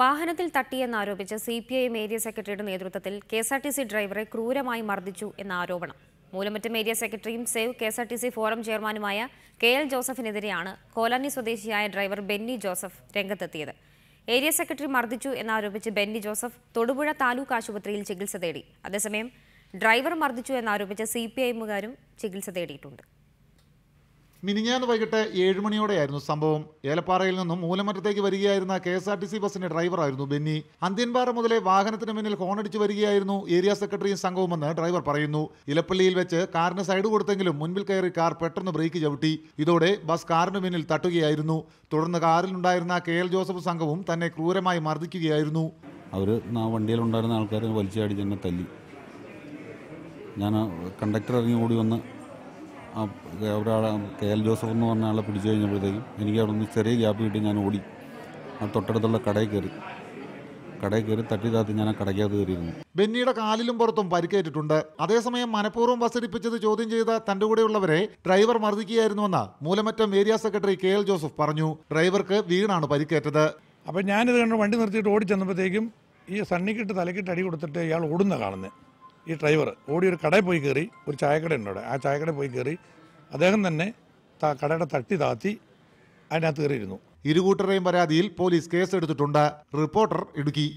വാഹനത്തിൽ തട്ടിയെന്നാരോപിച്ച് C P I M area സെക്രട്ടറിയുടെ നേതൃത്വത്തിൽ K S R T C ഡ്രൈവറെ ക്രൂരമായി മർദ്ദിച്ചു എന്ന ആരോപണം. മൂലമറ്റം ഏരിയ സെക്രട്ടറിയും save K S R T C forum ചെയർമാനുമായ കെ എൽ ജോസഫിനെതിരെയാണ് കോലാനി സ്വദേശിയായ ഡ്രൈവർ ബെന്നി ജോസഫ് രംഗത്തെത്തിയത്. ഏരിയ സെക്രട്ടറി മർദ്ദിച്ചു എന്നാരോപിച്ച് ബെന്നി ജോസഫ് തൊടുപുഴ താലൂക്ക് ആശുപത്രിയിൽ ചികിത്സ തേടി. അതേസമയം ഡ്രൈവർ മർദ്ദിച്ചു എന്നാരോപിച്ച് സി പി ഐ എമ്മുകാരും ചികിത്സ തേടിയിട്ടുണ്ട്. മിനിഞ്ഞാന്ന് വൈകിട്ട് ഏഴ് മണിയോടെയായിരുന്നു സംഭവം. ഏലപ്പാറയിൽ നിന്നും മൂലമറ്റത്തേക്ക് വരികയായിരുന്ന K S R T C ബസിന്റെ ഡ്രൈവറായിരുന്നു ബെന്നി. അന്ത്യൻപാറ മുതലേ വാഹനത്തിന് മുന്നിൽ ഹോണടിച്ചു വരികയായിരുന്നു ഏരിയ സെക്രട്ടറിയും സംഘവുമെന്ന് ഡ്രൈവർ പറയുന്നു. ഇലപ്പള്ളിയിൽ വെച്ച് കാറിന് സൈഡ് കൊടുത്തെങ്കിലും മുൻപിൽ കയറി കാർ പെട്ടെന്ന് ബ്രേക്ക് ചവിട്ടി. ഇതോടെ ബസ് കാറിന് മുന്നിൽ തട്ടുകയായിരുന്നു. തുടർന്ന് കാറിലുണ്ടായിരുന്ന കെ എൽ ജോസഫ് സംഘവും തന്നെ ക്രൂരമായി മർദ്ദിക്കുകയായിരുന്നു. അവർ വണ്ടിയിലുണ്ടായിരുന്ന ആൾക്കാരെ വലിച്ചാടി തന്നെ തല്ലി. ഞാൻ കണ്ടക്ടർ ഇറങ്ങി ഓടി വന്ന് ഒരാളെ കെ എൽ ജോസഫ് എന്ന് പറഞ്ഞ ആളെ പിടിച്ചു കഴിഞ്ഞപ്പോഴത്തേക്കും എനിക്ക് അവിടെ നിന്ന് ചെറിയ ഗ്യാപ്പ് കിട്ടി ഞാൻ ഓടി. ആ തൊട്ടടുത്തുള്ള കടയിൽ കയറി. കടയിൽ കയറി തട്ടി താത്തി ഞാൻ ആ കടയ്ക്കകത്ത് കയറിയിരുന്നു. ബെന്നിയുടെ കാലിലും പുറത്തും പരിക്കേറ്റിട്ടുണ്ട്. അതേസമയം മനഃപൂർവം വസരിപ്പിച്ചത് ചോദ്യം ചെയ്ത തന്റെ കൂടെയുള്ളവരെ driver മർദ്ദിക്കുകയായിരുന്നുവെന്ന് Moolamattam area secretary K L Joseph പറഞ്ഞു. ഡ്രൈവർക്ക് വീണാണ് പരിക്കേറ്റത്. അപ്പം ഞാനിത് കണ്ട് വണ്ടി നിർത്തിയിട്ട് ഓടി ചെന്നപ്പോഴത്തേക്കും ഈ സണ്ണിക്കിട്ട് തലക്കിട്ട് അടി കൊടുത്തിട്ട് ഇയാൾ ഓടുന്ന കാണുന്നത്. ഈ ഡ്രൈവർ ഓടി ഒരു കടയിൽ പോയി കയറി ഒരു ചായക്കട ഉണ്ട് അവിടെ ആ ചായക്കടയിൽ പോയി കയറി അദ്ദേഹം തന്നെ കടയുടെ തട്ടി താത്തി അതിനകത്ത് കയറിയിരുന്നു. ഇരുകൂട്ടരെയും പരാതിയിൽ പോലീസ് കേസെടുത്തിട്ടുണ്ട്. റിപ്പോർട്ടർ ഇടുക്കി.